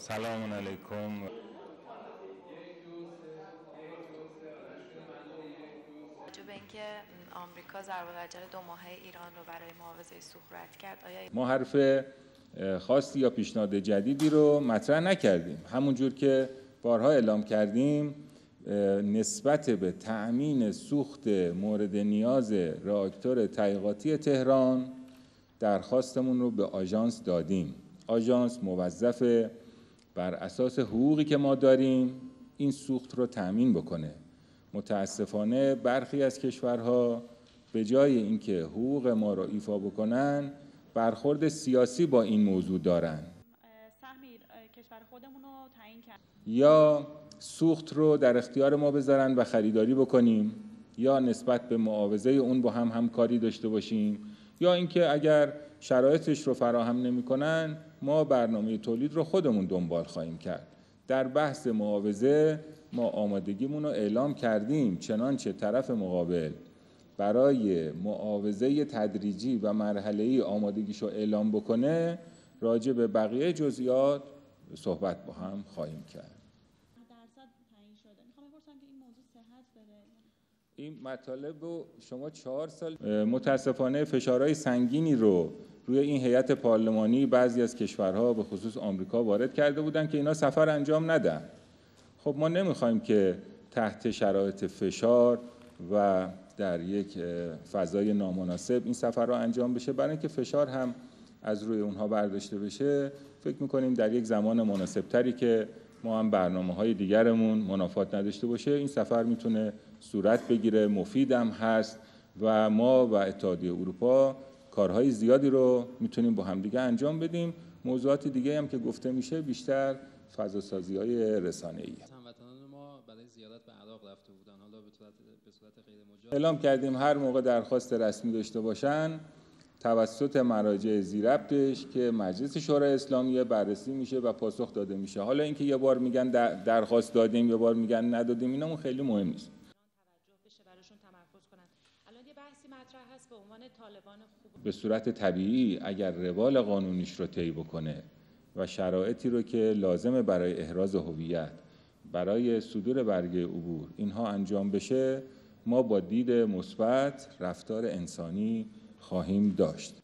سلام علیکم. به اینکه آمریکا ضرب العجل دو ماهه ایران رو برای معاوضه سوخت رد کرد آیا ما حرف خاصی یا پیشنهاد جدیدی رو مطرح نکردیم. همونجور که بارها اعلام کردیم نسبت به تأمین سوخت مورد نیاز راکتور تحقیقاتی تهران درخواستمون رو به آژانس دادیم. آژانس موظف بر اساس حقوقی که ما داریم این سوخت رو تأمین بکنه. متاسفانه برخی از کشورها به جای اینکه حقوق ما را ایفا بکنن برخورد سیاسی با این موضوع دارن. کشور خودمون رو تعیین کرد. یا سوخت رو در اختیار ما بذارن و خریداری بکنیم یا نسبت به معاوضه اون با هم همکاری داشته باشیم. یا اینکه اگر شرایطش رو فراهم نمی‌کنن ما برنامه تولید رو خودمون دنبال خواهیم کرد. در بحث معاوضه ما آمادگیمون رو اعلام کردیم. چنانچه طرف مقابل برای معاوضه تدریجی و مرحله‌ای آمادگیشو اعلام بکنه راجع به بقیه جزئیات صحبت با هم خواهیم کرد. این مطالب رو شما چهار سال متاسفانه فشارهای سنگینی رو روی این هیئت پارلمانی بعضی از کشورها به خصوص آمریکا وارد کرده بودن که اینا سفر انجام ندن. خب ما نمی‌خوایم که تحت شرایط فشار و در یک فضای نامناسب این سفر رو انجام بشه. برای اینکه فشار هم از روی اونها برداشته بشه فکر می‌کنیم در یک زمان مناسب تری که ما هم برنامه های دیگرمون منافات نداشته باشه. این سفر می‌تونه صورت بگیره مفیدم هست و ما و اتحادیه اروپا کارهای زیادی رو می‌تونیم با همدیگه انجام بدیم. موضوعات دیگه هم که گفته میشه بیشتر فضا سازی های رسانه ای ما برای زیارت به عراق رفته بودن. حالا به صورت, به صورت غیر مجاز. اعلام کردیم هر موقع درخواست رسمی داشته باشن توسط مراجع زیربطش که مجلس شورای اسلامی بررسی میشه و پاسخ داده میشه. حالا اینکه یه بار میگن درخواست دادیم یه بار میگن ندادیم اینا خیلی مهم نیست. به صورت طبیعی اگر روال قانونیش رو طی بکنه و شرایطی رو که لازمه برای احراز هویت برای صدور برگه عبور اینها انجام بشه ما با دید مثبت رفتار انسانی خواهیم داشت.